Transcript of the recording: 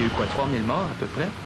il y a eu quoi, 3000 morts à peu près?